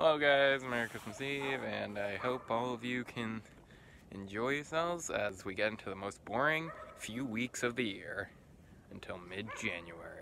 Hello guys, Merry Christmas Eve, and I hope all of you can enjoy yourselves as we get into the most boring few weeks of the year until mid-January.